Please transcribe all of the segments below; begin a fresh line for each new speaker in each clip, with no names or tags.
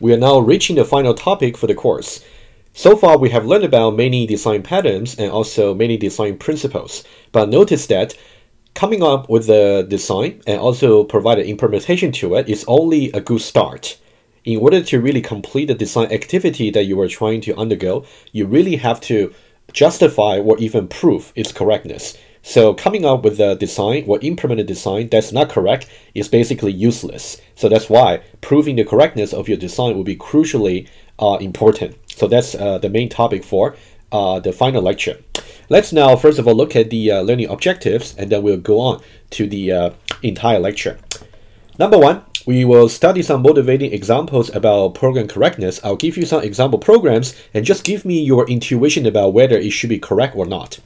we are now reaching the final topic for the course. So far, we have learned about many design patterns and also many design principles. But notice that coming up with the design and also provide an implementation to it is only a good start. In order to really complete the design activity that you are trying to undergo, you really have to justify or even prove its correctness. So coming up with a design or implement a design that's not correct is basically useless. So that's why proving the correctness of your design will be crucially uh, important. So that's uh, the main topic for uh, the final lecture. Let's now first of all look at the uh, learning objectives and then we'll go on to the uh, entire lecture. Number one, we will study some motivating examples about program correctness. I'll give you some example programs and just give me your intuition about whether it should be correct or not.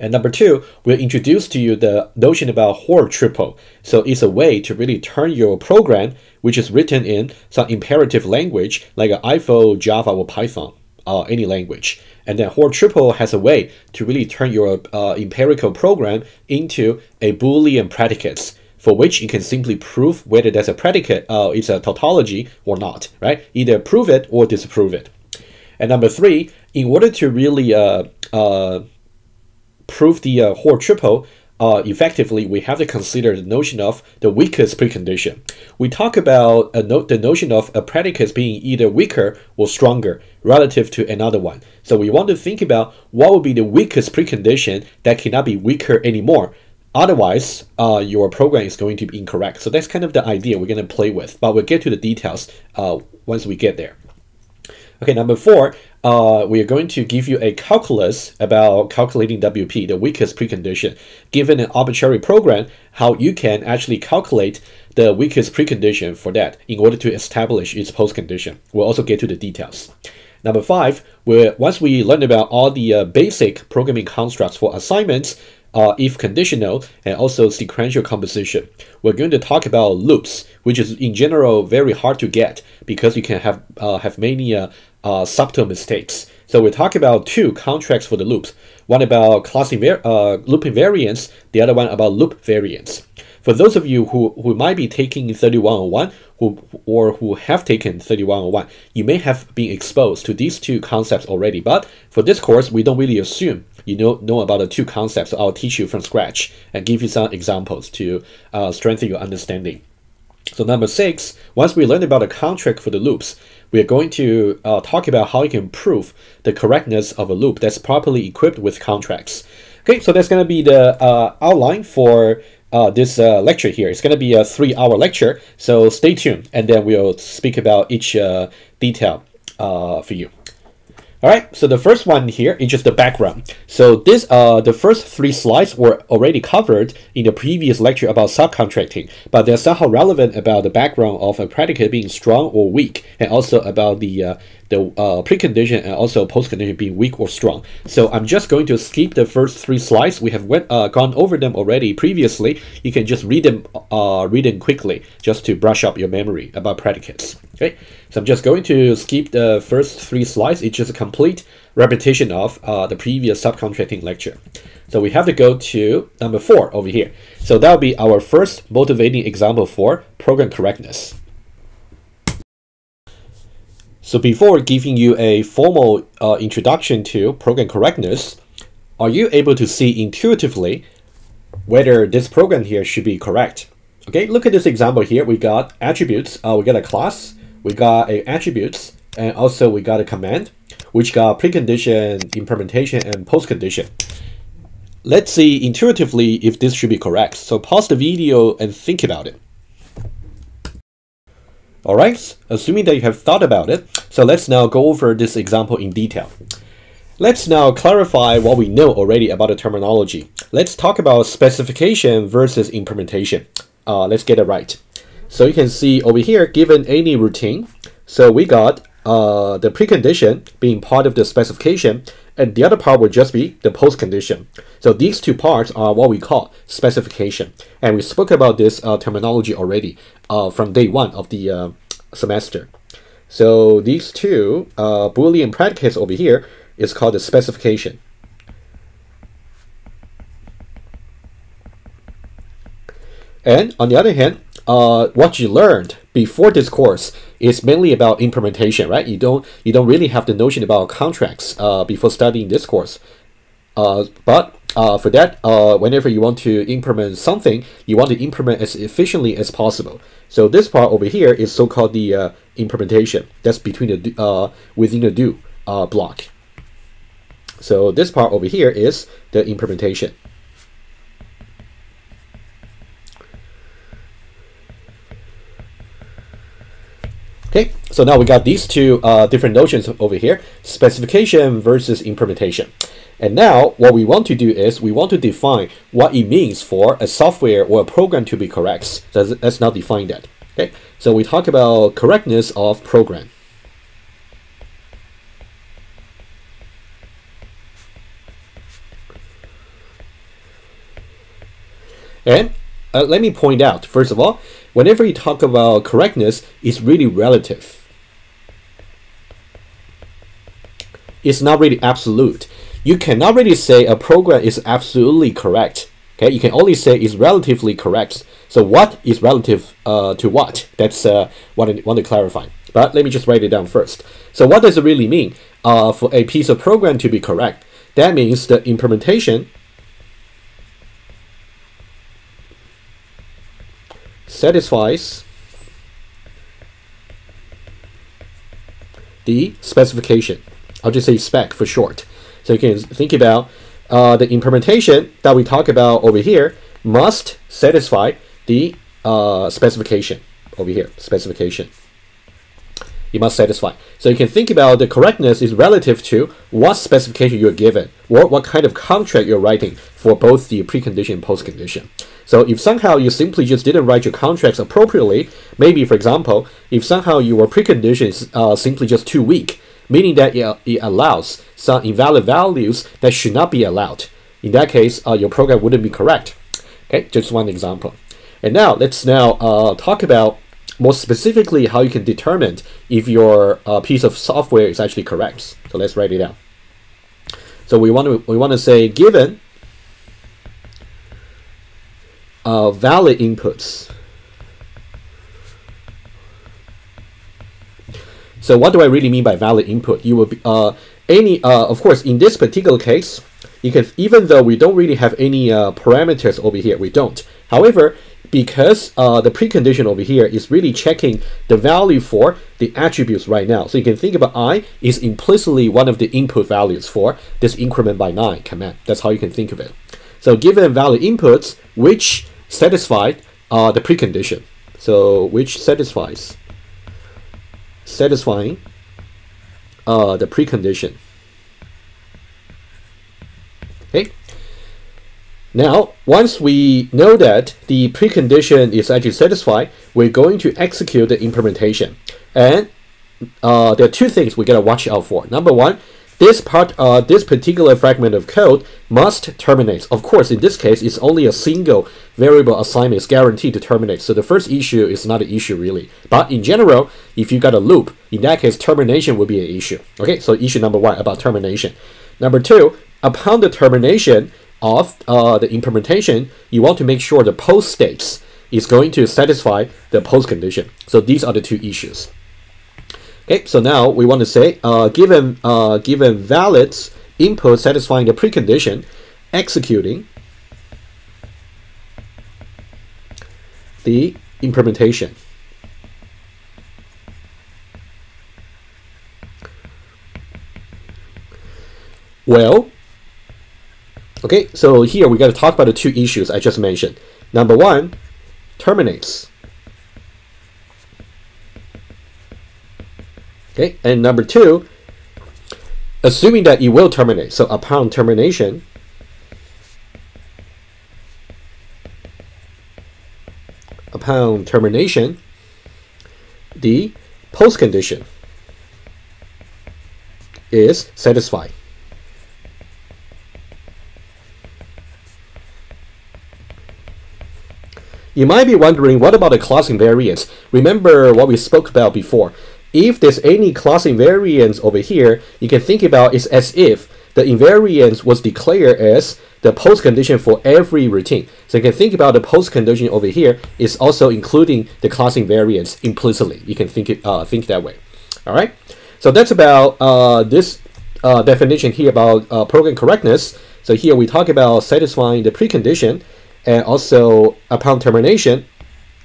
And number two, we'll introduce to you the notion about Hoare triple. So it's a way to really turn your program, which is written in some imperative language like Eiffel, Java, or Python, uh, any language. And then Hoare triple has a way to really turn your uh, empirical program into a Boolean predicates for which you can simply prove whether there's a predicate, uh, it's a tautology or not, right? Either prove it or disprove it. And number three, in order to really uh, uh, prove the uh, Hoare triple uh, effectively, we have to consider the notion of the weakest precondition. We talk about no the notion of a predicate being either weaker or stronger relative to another one. So we want to think about what would be the weakest precondition that cannot be weaker anymore. Otherwise, uh, your program is going to be incorrect. So that's kind of the idea we're going to play with, but we'll get to the details uh, once we get there. Okay, number four, uh, we are going to give you a calculus about calculating WP, the weakest precondition. Given an arbitrary program, how you can actually calculate the weakest precondition for that in order to establish its postcondition. We'll also get to the details. Number five, we once we learn about all the uh, basic programming constructs for assignments, uh, if conditional, and also sequential composition. We're going to talk about loops, which is in general very hard to get because you can have uh, have many uh, uh, subtle mistakes. So we talk about two contracts for the loops. One about class uh, loop invariance, the other one about loop variance. For those of you who, who might be taking 3101 who, or who have taken 3101, you may have been exposed to these two concepts already. But for this course, we don't really assume you know, know about the two concepts. I'll teach you from scratch and give you some examples to uh, strengthen your understanding. So number six, once we learn about the contract for the loops, we are going to uh, talk about how you can prove the correctness of a loop that's properly equipped with contracts. Okay, so that's going to be the uh, outline for uh, this uh, lecture here. It's going to be a three-hour lecture, so stay tuned, and then we'll speak about each uh, detail uh, for you. All right, so the first one here is just the background. So this, uh, the first three slides were already covered in the previous lecture about subcontracting, but they're somehow relevant about the background of a predicate being strong or weak, and also about the uh, the uh, precondition and also postcondition being weak or strong. So I'm just going to skip the first three slides. We have went, uh, gone over them already previously. You can just read them, uh, read them quickly, just to brush up your memory about predicates. Okay, so I'm just going to skip the first three slides. It's just a complete repetition of uh, the previous subcontracting lecture. So we have to go to number four over here. So that'll be our first motivating example for program correctness. So before giving you a formal uh, introduction to program correctness, are you able to see intuitively whether this program here should be correct? Okay, look at this example here. We got attributes, uh, we got a class, we got a attributes, and also we got a command, which got precondition, implementation, and postcondition. Let's see intuitively if this should be correct. So pause the video and think about it. Alright, assuming that you have thought about it, so let's now go over this example in detail. Let's now clarify what we know already about the terminology. Let's talk about specification versus implementation. Uh, let's get it right. So you can see over here, given any routine, so we got uh, the precondition being part of the specification, and the other part would just be the post condition. So these two parts are what we call specification. And we spoke about this uh, terminology already uh, from day one of the uh, semester. So these two uh, Boolean predicates over here is called the specification. And on the other hand, uh, what you learned before this course is mainly about implementation, right? You don't you don't really have the notion about contracts uh, before studying this course. Uh, but uh, for that, uh, whenever you want to implement something, you want to implement as efficiently as possible. So this part over here is so-called the uh, implementation. That's between the uh, within the do uh, block. So this part over here is the implementation. Okay, so now we got these two uh, different notions over here, specification versus implementation. And now what we want to do is we want to define what it means for a software or a program to be correct. So let's now define that. Okay, so we talk about correctness of program. And uh, let me point out, first of all, whenever you talk about correctness, it's really relative. It's not really absolute you cannot really say a program is absolutely correct. Okay, you can only say it's relatively correct. So what is relative uh, to what? That's uh, what I want to clarify. But let me just write it down first. So what does it really mean uh, for a piece of program to be correct? That means the implementation satisfies the specification. I'll just say spec for short. So you can think about uh, the implementation that we talk about over here must satisfy the uh, specification over here, specification. You must satisfy. So you can think about the correctness is relative to what specification you're given, or what kind of contract you're writing for both the precondition and postcondition. So if somehow you simply just didn't write your contracts appropriately, maybe for example, if somehow your preconditions are simply just too weak, meaning that it, allows some invalid values that should not be allowed. In that case, uh, your program wouldn't be correct. Okay, just one example. And now let's now uh, talk about more specifically how you can determine if your uh, piece of software is actually correct. So let's write it down. So we want to we want to say given uh, valid inputs So what do I really mean by valid input? You will be, uh, any, uh, of course, in this particular case, can, even though we don't really have any uh, parameters over here, we don't. However, because uh, the precondition over here is really checking the value for the attributes right now. So you can think about i is implicitly one of the input values for this increment by 9 command. That's how you can think of it. So given valid inputs, which satisfy uh, the precondition. So which satisfies satisfying uh, the precondition. Okay. Now, once we know that the precondition is actually satisfied, we're going to execute the implementation. And uh, there are two things we gotta watch out for. Number one, this part, uh, this particular fragment of code must terminate. Of course, in this case, it's only a single variable assignment is guaranteed to terminate. So the first issue is not an issue really. But in general, if you got a loop, in that case, termination will be an issue. Okay, so issue number one about termination. Number two, upon the termination of uh, the implementation, you want to make sure the post states is going to satisfy the post condition. So these are the two issues. Okay, so now we want to say, uh, given uh, given valid input satisfying the precondition, executing the implementation. Well, okay, so here we got to talk about the two issues I just mentioned. Number one, terminates. Okay, and number two, assuming that you will terminate. So upon termination, upon termination, the post condition is satisfied. You might be wondering, what about the class invariance? Remember what we spoke about before if there's any class invariance over here, you can think about it as if the invariance was declared as the post condition for every routine. So you can think about the post condition over here is also including the class invariance implicitly. You can think it uh, think that way. All right. So that's about uh, this uh, definition here about uh, program correctness. So here we talk about satisfying the precondition and also upon termination,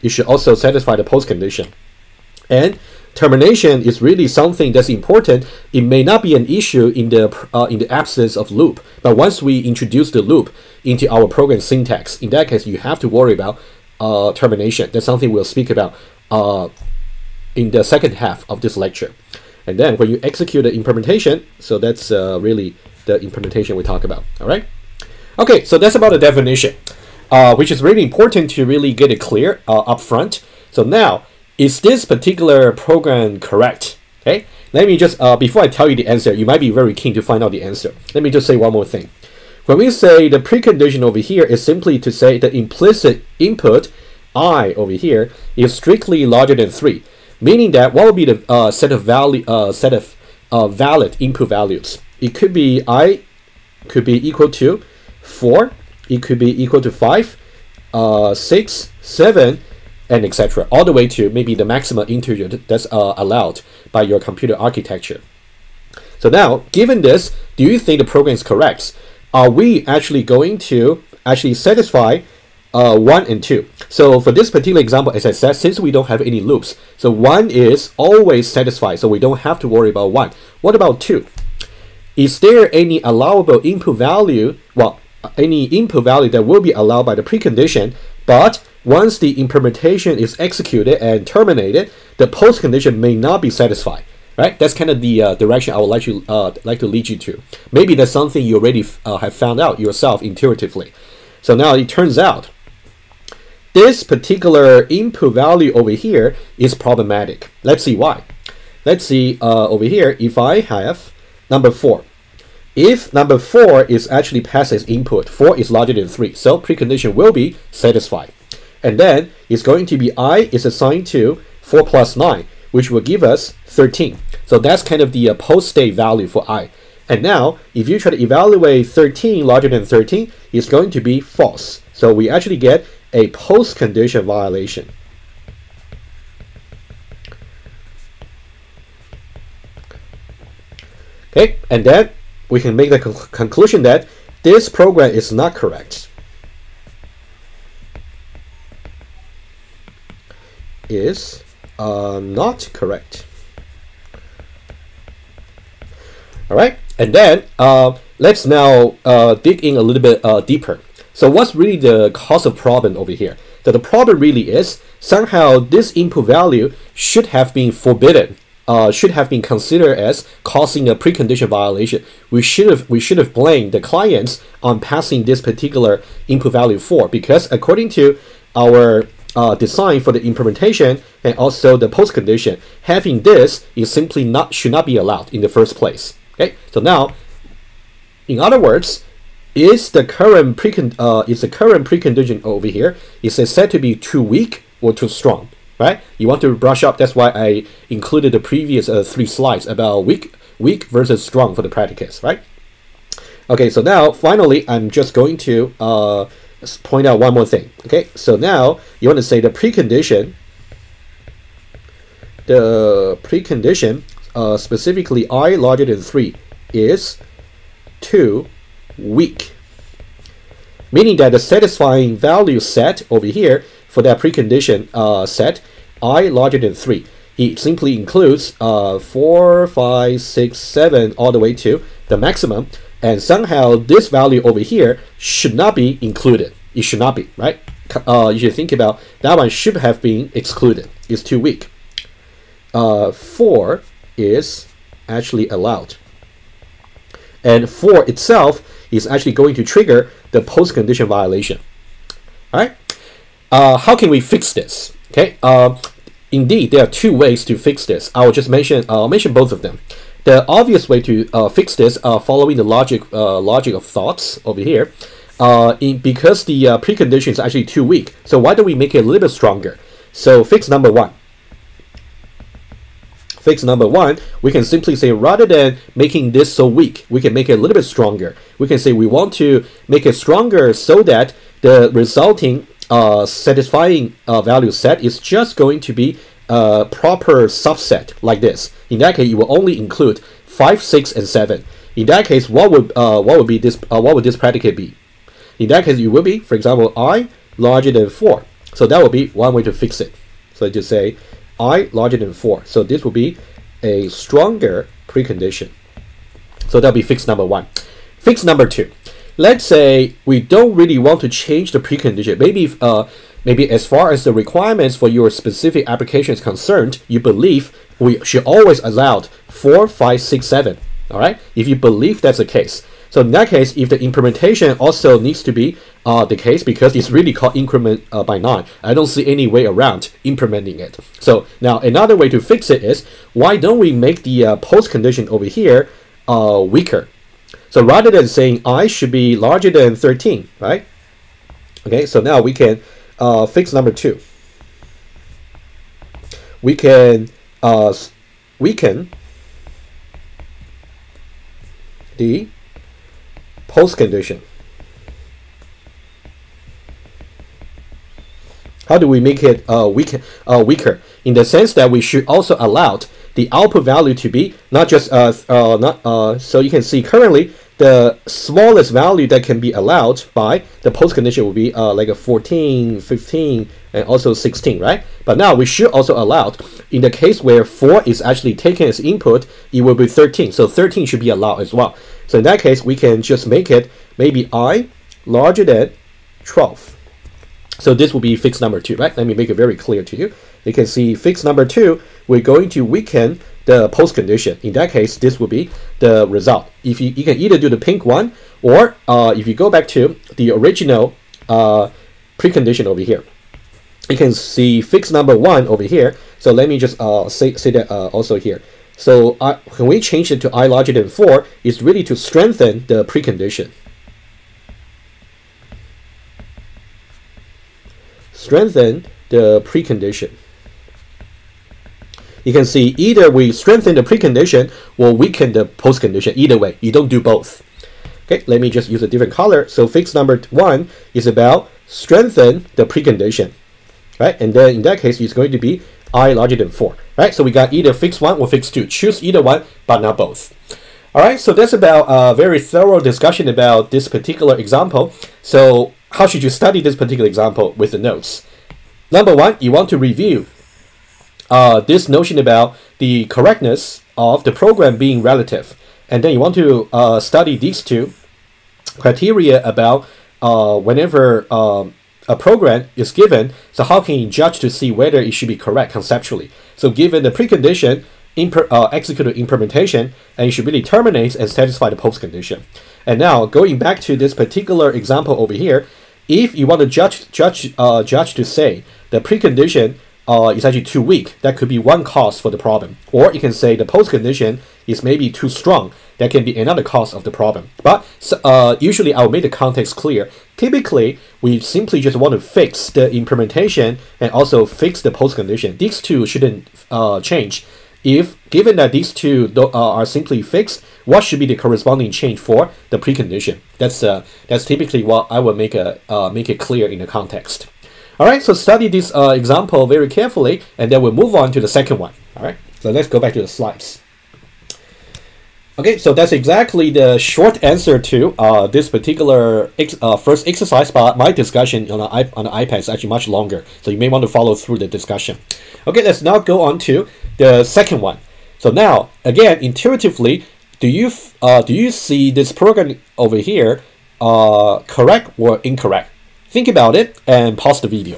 you should also satisfy the post condition. And termination is really something that's important. It may not be an issue in the uh, in the absence of loop, but once we introduce the loop into our program syntax, in that case, you have to worry about uh, termination. That's something we'll speak about uh, in the second half of this lecture. And then when you execute the implementation, so that's uh, really the implementation we talk about. All right. Okay, so that's about the definition, uh, which is really important to really get it clear uh, up front. So now is this particular program correct? Okay, let me just, uh, before I tell you the answer, you might be very keen to find out the answer. Let me just say one more thing. When we say the precondition over here is simply to say the implicit input i over here is strictly larger than 3, meaning that what would be the uh, set of value uh, set of uh, valid input values? It could be i could be equal to 4, it could be equal to 5, uh, 6, 7, and etc. All the way to maybe the maximum integer that's uh, allowed by your computer architecture. So now, given this, do you think the program is correct? Are we actually going to actually satisfy uh, 1 and 2? So for this particular example, as I said, since we don't have any loops, so 1 is always satisfied, so we don't have to worry about 1. What about 2? Is there any allowable input value, well, any input value that will be allowed by the precondition, but once the implementation is executed and terminated, the post condition may not be satisfied. Right? That's kind of the uh, direction I would like to uh, like to lead you to. Maybe that's something you already uh, have found out yourself intuitively. So now it turns out this particular input value over here is problematic. Let's see why. Let's see uh, over here if I have number four. If number 4 is actually passed as input, 4 is larger than 3, so precondition will be satisfied. And then it's going to be i is assigned to 4 plus 9, which will give us 13. So that's kind of the uh, post-state value for i. And now, if you try to evaluate 13 larger than 13, it's going to be false. So we actually get a post-condition violation. Okay, and then we can make the conclusion that this program is not correct. Is uh, not correct. All right, and then uh, let's now uh, dig in a little bit uh, deeper. So what's really the cause of problem over here? That the problem really is somehow this input value should have been forbidden uh, should have been considered as causing a precondition violation. We should have we should have blamed the clients on passing this particular input value for because according to our uh, design for the implementation and also the post condition, having this is simply not should not be allowed in the first place. Okay, so now, in other words, is the current precon uh, is the current precondition over here is it said to be too weak or too strong? right? You want to brush up. That's why I included the previous uh, three slides about weak, weak versus strong for the predicates, right? Okay, so now finally, I'm just going to uh, point out one more thing. Okay, so now you want to say the precondition, the precondition, uh, specifically i larger than three, is too weak. Meaning that the satisfying value set over here for that precondition uh, set, i larger than 3. It simply includes uh, 4, 5, 6, 7, all the way to the maximum. And somehow this value over here should not be included. It should not be, right? Uh, you should think about that one should have been excluded. It's too weak. Uh, 4 is actually allowed. And 4 itself is actually going to trigger the post-condition violation. All right? Uh, how can we fix this? Okay. Uh, indeed, there are two ways to fix this. I will just mention. Uh, I'll mention both of them. The obvious way to uh, fix this, uh, following the logic uh, logic of thoughts over here, uh, in, because the uh, precondition is actually too weak. So why don't we make it a little bit stronger? So fix number one. fix number one, we can simply say rather than making this so weak, we can make it a little bit stronger. We can say we want to make it stronger so that the resulting uh, satisfying value set is just going to be a proper subset like this. In that case, it will only include 5, 6, and 7. In that case, what would uh, what would be this uh, what would this predicate be? In that case, it will be, for example, i larger than 4. So that would be one way to fix it. So just say i larger than 4. So this will be a stronger precondition. So that'll be fix number one. Fix number two. Let's say we don't really want to change the precondition. Maybe uh, maybe as far as the requirements for your specific application is concerned, you believe we should always allow 4, 5, 6, 7. All right. If you believe that's the case, so in that case, if the implementation also needs to be uh, the case because it's really called increment uh, by 9, I don't see any way around implementing it. So now another way to fix it is, why don't we make the uh, post condition over here uh, weaker? So rather than saying i should be larger than 13, right? Okay, so now we can uh, fix number 2. We can uh, weaken the post condition. How do we make it uh, weak, uh, weaker? In the sense that we should also allow the output value to be not just uh, uh, not uh, so you can see currently the smallest value that can be allowed by the post condition will be uh, like a 14, 15, and also 16, right? But now we should also allow, in the case where 4 is actually taken as input, it will be 13. So 13 should be allowed as well. So in that case, we can just make it maybe i larger than 12. So this will be fixed number 2, right? Let me make it very clear to you. You can see fixed number 2, we're going to weaken the post condition. In that case, this will be the result. If you, you can either do the pink one, or uh, if you go back to the original uh, precondition over here, you can see fixed number 1 over here. So let me just uh, say, say that uh, also here. So uh, when we change it to i larger than 4, it's really to strengthen the precondition. Strengthen the precondition. You can see either we strengthen the precondition or weaken the postcondition. Either way, you don't do both. Okay, let me just use a different color. So fix number one is about strengthen the precondition, right? And then in that case, it's going to be i larger than 4. Right, so we got either fix 1 or fix 2. Choose either one, but not both. Alright, so that's about a very thorough discussion about this particular example. So how should you study this particular example with the notes? Number one, you want to review uh, this notion about the correctness of the program being relative. And then you want to uh, study these two criteria about uh, whenever um, a program is given, so how can you judge to see whether it should be correct conceptually? So given the precondition, uh, executed implementation, and it should really terminate and satisfy the post condition. And now going back to this particular example over here, if you want to judge judge uh, judge to say the precondition uh, is actually too weak, that could be one cause for the problem. Or you can say the post condition is maybe too strong, that can be another cause of the problem. But uh, usually I'll make the context clear. Typically, we simply just want to fix the implementation and also fix the post condition. These two shouldn't uh, change. If given that these two uh, are simply fixed, what should be the corresponding change for the precondition? That's uh, that's typically what I will make a uh, make it clear in the context. All right, so study this uh, example very carefully, and then we'll move on to the second one. All right, so let's go back to the slides. Okay, so that's exactly the short answer to uh, this particular ex uh, first exercise, but my discussion on the, on the iPad is actually much longer, so you may want to follow through the discussion. Okay, let's now go on to the second one. So now, again, intuitively, do you uh, do you see this program over here uh, correct or incorrect? Think about it and pause the video.